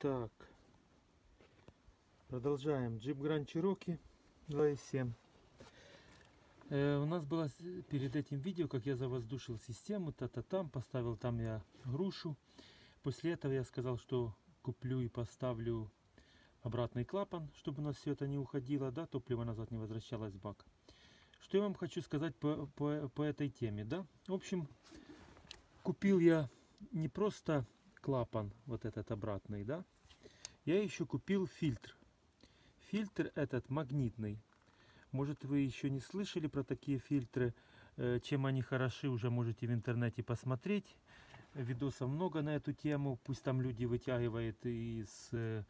Так. Продолжаем. Jeep Grand Cherokee 2.7. Э, у нас было перед этим видео, как я завоздушил систему, та-та-там, поставил там я грушу. После этого я сказал, что куплю и поставлю обратный клапан, чтобы у нас все это не уходило, да, топливо назад не возвращалось в бак. Что я вам хочу сказать по, по, по этой теме, да? В общем, купил я не просто клапан, вот этот обратный, да? Я еще купил фильтр. Фильтр этот магнитный. Может вы еще не слышали про такие фильтры, Э, чем они хороши, уже можете в интернете посмотреть. Видосов много на эту тему. Пусть там люди вытягивают из э,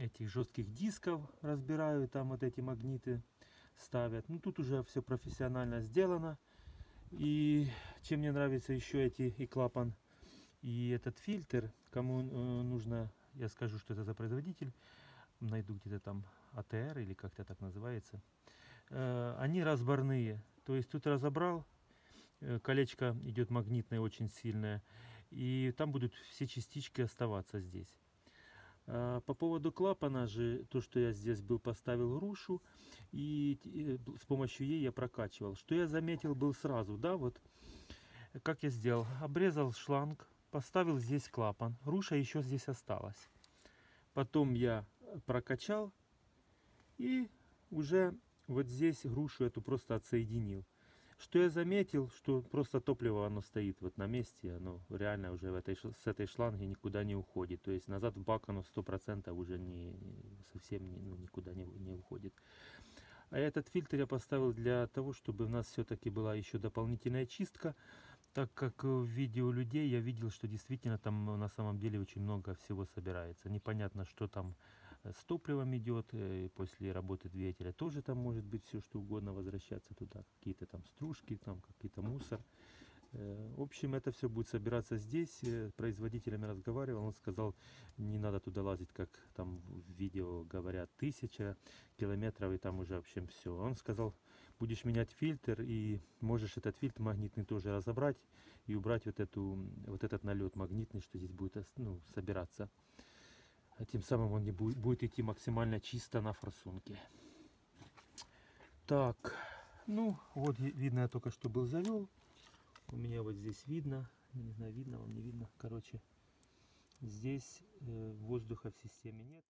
этих жестких дисков, разбирают там вот эти магниты, ставят. Ну тут уже все профессионально сделано. И чем мне нравится еще эти и клапан, и этот фильтр, кому э, нужно, я скажу, что это за производитель, найду где-то там АТР или как-то так называется. Э, они разборные, то есть тут разобрал, э, колечко идет магнитное очень сильное, и там будут все частички оставаться здесь. А, По поводу клапана же, то, что я здесь был, поставил грушу, и с помощью ей я прокачивал. Что я заметил был сразу, да, вот, как я сделал, обрезал шланг, поставил здесь клапан, груша еще здесь осталась. Потом я прокачал и уже вот здесь грушу эту просто отсоединил. Что я заметил, что просто топливо оно стоит вот на месте, оно реально уже в этой, с этой шланги никуда не уходит. То есть назад в бак оно 100% уже не- совсем не, ну, никуда не, не уходит. А этот фильтр я поставил для того, чтобы у нас все-таки была еще дополнительная чистка, так как э, в видео людей я видел, что действительно там э, на самом деле очень много всего собирается. Непонятно, что там э, с топливом идет, и после работы двигателя тоже там может быть все что угодно возвращаться туда, какие-то там стружки, там какие-то мусор. Э, В общем, это все будет собираться здесь. Э, С производителями разговаривал, он сказал, не надо туда лазить, как там в видео говорят, тысяча километров, и там уже, в общем, все. Он сказал, будешь менять фильтр, и можешь этот фильтр магнитный тоже разобрать и убрать вот, эту, вот этот налет магнитный, что здесь будет ос- ну, собираться. А тем самым он не будет, будет идти максимально чисто на форсунке. Так, ну вот ви- видно, я только что был завел. У меня вот здесь видно, не знаю, видно вам, не видно. Короче, здесь э, воздуха в системе нет.